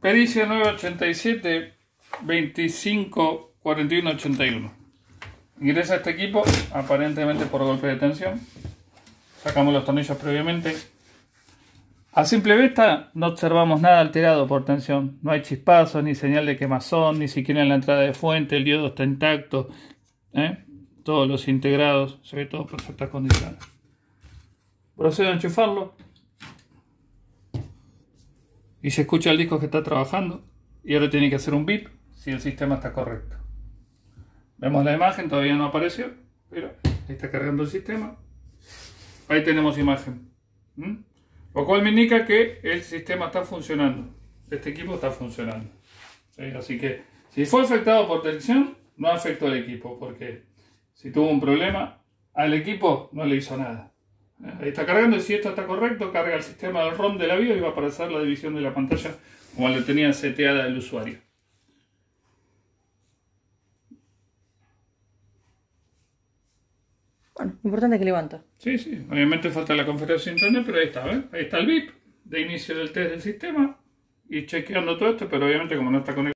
Pericia 987 25 41 81. Ingresa este equipo, aparentemente por golpe de tensión. Sacamos los tornillos previamente. A simple vista no observamos nada alterado por tensión. No hay chispazos, ni señal de quemazón, ni siquiera en la entrada de fuente. El diodo está intacto. ¿eh? Todos los integrados. Se ve todo en perfectas condiciones. Procedo a enchufarlo y se escucha el disco que está trabajando y ahora tiene que hacer un bip si el sistema está correcto. Vemos la imagen, todavía no apareció, pero ahí está cargando el sistema. Ahí tenemos imagen. Lo cual me indica que el sistema está funcionando. Este equipo está funcionando. Así que si fue afectado por tensión, no afectó al equipo, porque si tuvo un problema, al equipo no le hizo nada. Ahí está cargando y si esto está correcto, carga el sistema del ROM de la BIOS y va a aparecer la división de la pantalla como le tenía seteada el usuario. Bueno, importante que levanta. Sí, sí, obviamente falta la conferencia de internet, pero ahí está, ¿ves? Ahí está el VIP de inicio del test del sistema y chequeando todo esto, pero obviamente como no está conectado.